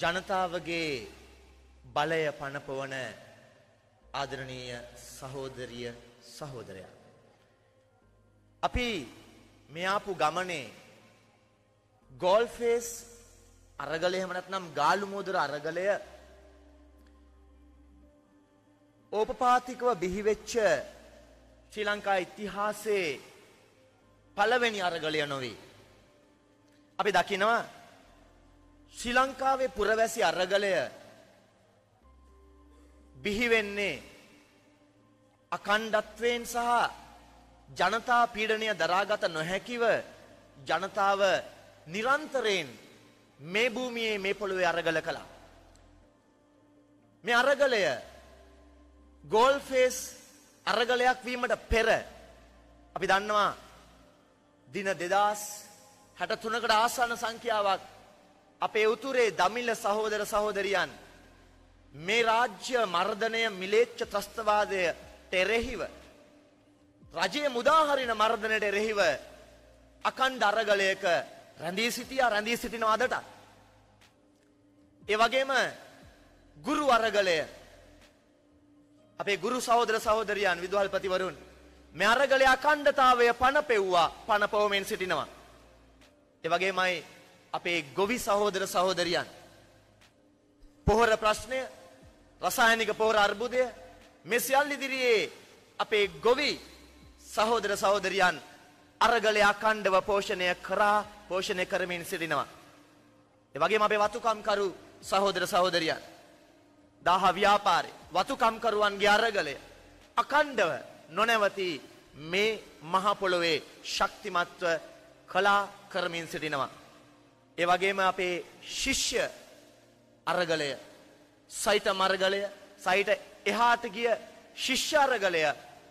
ජනතාවගේ බලය පනපවන ආදරණීය සහෝදරිය සහෝදරයා. අපි මෙයාපු ගමනේ ගෝල්ෆේස් අරගලය එහෙම නැත්නම් ගාලු මෝදර අරගලය ඕපපාතිකව බිහිවෙච්ච ශ්‍රී ලංකා ඉතිහාසයේ පළවෙනි අරගලය නොවේ. අපි දකිනවා ශ්‍රී ලංකාවේ පුරවැසි අරගලය බිහිවෙන්නේ අකණ්ඩත්වයෙන් සහ ජනතා පීඩනය දරාගත නොහැකිව ජනතාව නිරන්තරයෙන් මේ භූමියේ මේ පොළොවේ අරගල කළා. මේ අරගලය ගෝල්ෆේස් අරගලයක් වීමට පෙර අපි දන්නවා දින දෙදස් හැට තුනකට ආසන්න සංඛ්‍යාවක් අපේ උතුරේ දමිල්ල සහෝදර සහෝදරියන් මේ රාජ්‍ය මර්ධනය මිලේච්ච ත්‍රස්තවාදයට එරෙහිව රජයේ මුදාහරින මර්ධනයට එරෙහිව අකණ්ඩ අරගලයක රැඳී සිටියා රැඳී සිටින අදට. ඒ වගේම ගුරු අරගලය අපේ ගුරු සහෝදර සහෝදරියන් විදුහල්පතිවරුන් මේ අරගලය අකණ්ඩතාවය පණ පෙව්වා පණ පවමෙන් සිටිනවා. ඒ වගේමයි අපේ ගොවි සහෝදර සහෝදරියන් පොහොර ප්‍රශ්නය රසායනික පොහොර අර්බුදය මේ සියල්ල ඉදිරියේ අපේ ගොවි සහෝදර සහෝදරියන් අරගලය අකණ්ඩව පෝෂණය කරා පෝෂණය කරමින් සිටිනවා. ඒ වගේම අපේ වතුකම්කරු සහෝදර සහෝදරියන් දාහ ව්‍යාපාරේ වතුකම්කරුවන්ගේ අරගලය අකණ්ඩව නොනැවති මේ මහ පොළොවේ ශක්තිමත්ව කලා කරමින් සිටිනවා. ඒ වගේම අපේ ශිෂ්‍ය අරගලය සයිට මර්ගලය සයිට එහාට ගිය ශිෂ්‍ය අරගලය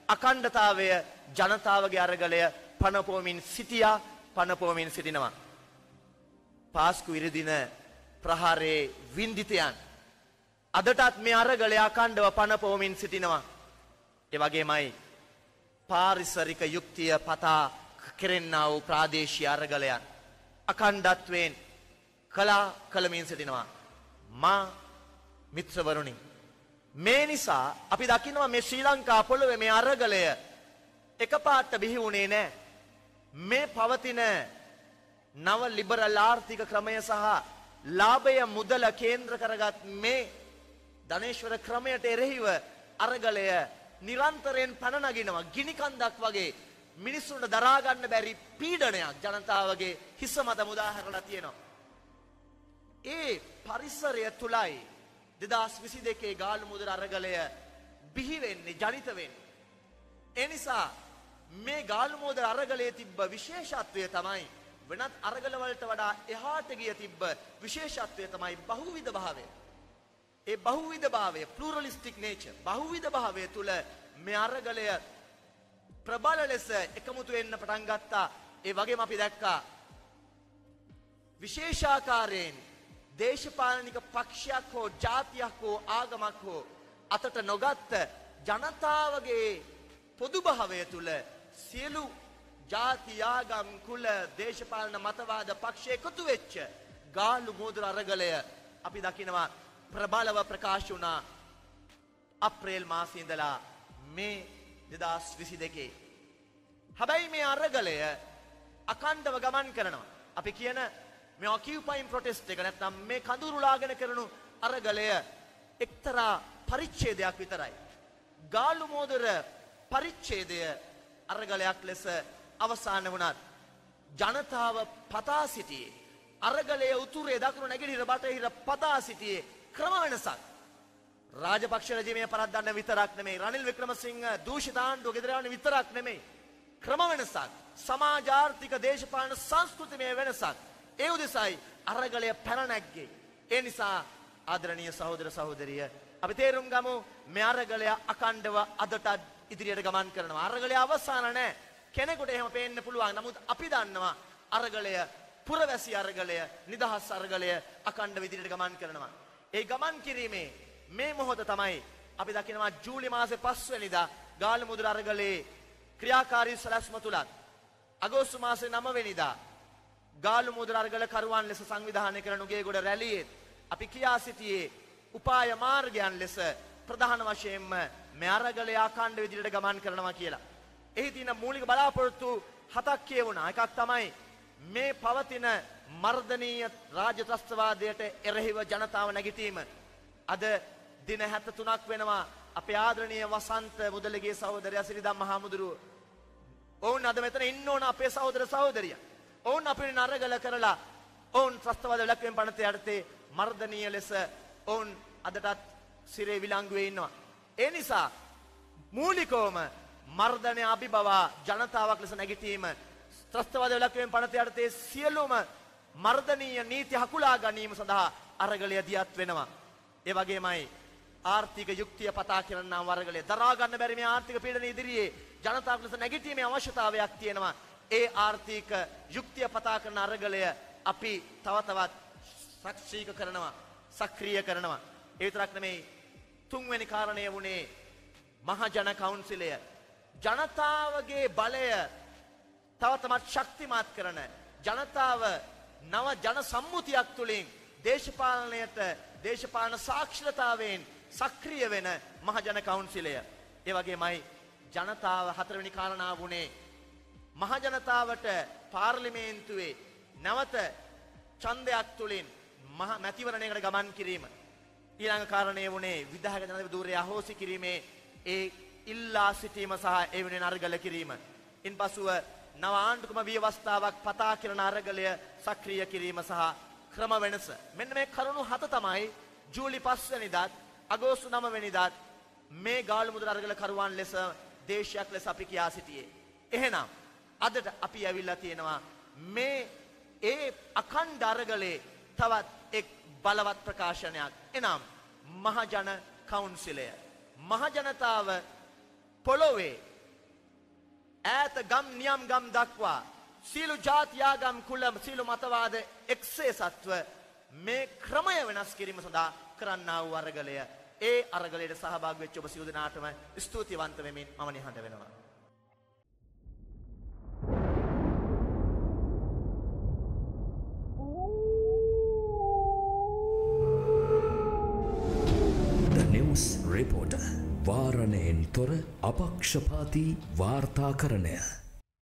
අකණ්ඩතාවය ජනතාවගේ අරගලය පනපෝමින් සිටියා පනපෝමින් සිටිනවා. පාස්කු ඉරදින ප්‍රහාරයේ වින්දිතයන් අදටත් මේ අරගලය අකණ්ඩව පනපෝමින් සිටිනවා. ඒ වගේමයි පාරිසරික යුක්තිය පතා කෙරෙන්නා වූ ප්‍රාදේශීය අරගලයන් අකණ්ඩත්වයෙන් කලා කළමින් සිටිනවා. මා මිත්‍රවරුණි. මේ නිසා අපි දකිනවා මේ ශ්‍රී ලංකා පොළොවේ මේ අරගලය එකපාරට බිහි වුණේ නෑ. මේ පවතින නව ලිබරල් ආර්ථික ක්‍රමය සහ ලාභය මුදල කේන්ද්‍ර කරගත් මේ ධනේශ්වර ක්‍රමයට එරෙහිව අරගලය නිරන්තරයෙන් පැනනගිනවා ගිනිකන්දක් වගේ මිනිස්සුන්ට දරාගන්න බැරි පීඩනයක් ජනතාවගේ හිස මත මුදාහරලා තියෙනවා. ඒ පරිසරය තුළයි දෙදස් විසි දෙකේ ගාලු මුදර අරගලය බිහිවෙන්නේ ජනිතවෙන්. එනිසා මේ ගාල්මෝද අරගලයේ තිබ්බ විශේෂත්වය තමයි වෙනත් අරගලවලට වඩා එහාට ගිය තිබ්බ විශේෂත්වය තමයි බහුවිධ භාවය. ඒ බහුවිධ භාවය ප්ලූරලිස්ටික් නේචර් බහුවිධ භාවය තුළ මේ අරගලය ප්‍රබල ලෙස එකමුතු වෙන්න පටන් ගත්තා. ඒ වගේම අපි දැක්කා විශේෂාකාරයෙන් දේශපාලනික පක්ෂයක් හෝ ජාතියක් හෝ ආගමක් හෝ අතට නොගත්ත ජනතාවගේ පොදු භාවය තුළ සියලු ජාතියාගම් කුල දේශපාලන මතවාද පක්ෂය එකතු වෙච්ච ගාලු මෝදුර අරගලය අපි දකිනවා ප්‍රබලව ප්‍රකාශ වුණා අප්‍රේල් මාසීඳලා මේ දෙදස් විසි දෙකේ. හැබැයි මේ අරගලය අකණ්ඩව ගමන් කරනවා. අපි කියන මේ ඔකියුපයින් ප්‍රොටෙස්ට් එක නැත්නම් මේ කඳුරුලාගෙන කරනු අරගලය එක්තරා පරිච්ඡේදයක් විතරයි. ගාලු මෝදර පරිච්ඡේදය අරගලයක් ලෙස අවසාන වුණත් ජනතාව පතා සිටියේ. අරගලය උතුරේ දකුණු නැගෙනහිර බටහිර පතා සිටියේ ක්‍රම වෙනසක් රාජපක්ෂ රජමය පරද්දන්න විතරක් නෙමෙයි. රනිල් වික්‍රමසිංහ දූෂිත ආණ්ඩුව ගෙදර යවන්න විතරක් නෙමෙයි. ක්‍රම වෙනසක් සමාජාර්ථික දේශපාලන සංස්කෘතිමය වෙනසක්. ඒ උදෙසයි අරගලය පැන නැග්ගේ. ඒ නිසා ආදරණීය සහෝදර සහෝදරිය අපි තේරුම් ගමු මේ අරගලය අකණ්ඩව අදටත් ඉදිරියට ගමන් කරනවා. අරගලය අවසාන නැහැ. කෙනෙකුට එහෙම පේන්න පුළුවන්. නමුත් අපි දන්නවා අරගලය පුරවැසි අරගලය නිදහස් අරගලය අකණ්ඩව ඉදිරියට ගමන් කරනවා. ඒ ගමන් කිරීමේ මේ මොහොත තමයි අපි දකිනවා ජූලි මාසේ පස්වැනිදා ගාල මුදුර අරගලේ ක්‍රියාකාරී සැලැස්ම තුලත් අගෝස්තු මාසේ 9 වෙනිදා ගාලු මුදුර අරගල කරුවන් ලෙස සංවිධානය කරන උගේගොඩ රැළියේ අපි කියා සිටියේ උපාය මාර්ගයන් ලෙස ප්‍රධාන වශයෙන්ම මේ අරගලය ආකාණ්ඩ විදිහට ගමන් කරනවා කියලා. එහි තියෙන මූලික බලාපොරොත්තු හතක් කියවුණා. එකක් තමයි මේ පවතින මර්ධනීය රාජ්‍ය ත්‍රස්තවාදයට එරෙහිව ජනතාව නැගිටීම. අද දින 73ක් වෙනවා අපේ ආදරණීය වසන්ත මුදලිගේ සහෝදරයා සිරිදම් මහමුදුරුව. ඔවුන් අද මෙතන ඉන්න ඕන අපේ සහෝදර සහෝදරිය. ඔවුන් අපිට නරගල කරලා ඔවුන් ත්‍රස්තවාද විලක්වීම පනත යටතේ මර්ධනීය ලෙස ඔවුන් අදටත් සිරේ විලංගුවේ ඉන්නවා. ඒ නිසා මූලිකවම මර්ධනය අභිබවා ජනතාවක් ලෙස නැගිටීම ත්‍රස්තවාද විලක්වීම පනත යටතේ සියලුම මර්ධනීය නීති හකුලා ගැනීම සඳහා අරගලය දියත් වෙනවා. ඒ වගේමයි ආර්ථික යුක්තිය පතා කරන්නා වර්ගලය දරා ගන්න බැරි මේ ආර්ථික පීඩන ඉදිරියේ ජනතාව ලෙස නැගිටීමේ අවශ්‍යතාවයක් තියෙනවා. ඒ ආර්ථික යුක්තිය පතා කරන අරගලය අපි තව තවත් සක්ෂීක කරනවා, සක්‍රිය කරනවා. ඒ විතරක් නෙමෙයි තුන්වෙනි කාරණය වුණේ මහජන කවුන්සිලය. ජනතාවගේ බලය තව තමත් ශක්තිමත් කරන ජනතාව නව ජන සම්මුතියක් තුළින් දේශපාලනයට දේශපාලන සාක්ෂරතාවයෙන් සක්‍රිය වෙන මහජන කවුන්සිලය. ඒ වගේමයි ජනතාව හතරවෙනි කාරණාව වුණේ මහජනතාවට පාර්ලිමේන්තුවේ නැවත ඡන්දයක් තුලින් මහ මැතිවරණයකට ගමන් කිරීම. ඊළඟ කාරණය වුණේ විධායක ජනාධිපති ධූරය අහෝසි කිරීමේ ඒ ඉල්ලා සිටීම සහ ඒ වෙනුවෙන් අරගල කිරීම. ඉන්පසුව නව ආණ්ඩුක්‍රම ව්‍යවස්ථාවක් පතා කරන අරගලය සක්‍රිය කිරීම සහ ක්‍රම වෙනස. මෙන්න මේ කරුණු හත තමයි ජූලි 5 වෙනිදාත් අගෝස්තු 9 වෙනිදාත් මේ ගාලු මුදල් අරගල කරුවන් ලෙස දේශයක් ලෙස අපි කියා සිටියේ. එහෙනම් අදට අපි ඇවිල්ලා තියෙනවා මේ ඒ අකණ්ඩ අරගලේ තවත් එක් බලවත් ප්‍රකාශනයක්. එනම් මහජන කවුන්සිලය. මහජනතාව පොළොවේ ඈත ගම් නියම් ගම් දක්වා සීලු ජාතියාගම් කුල සීලු මතවාද එක්සේ සත්ව මේ ක්‍රමය වෙනස් කිරීම සඳහා කරන්නා වූ අරගලය ඒ අරගලයට සහභාගී වෙච්ච ඔබ සියලු දෙනාටම ස්තුතිවන්ත වෙමින් මම නිහඬ වෙනවා. Reporter වාරණයෙන් තොර අපක්ෂපාති වාර්තාකරණය.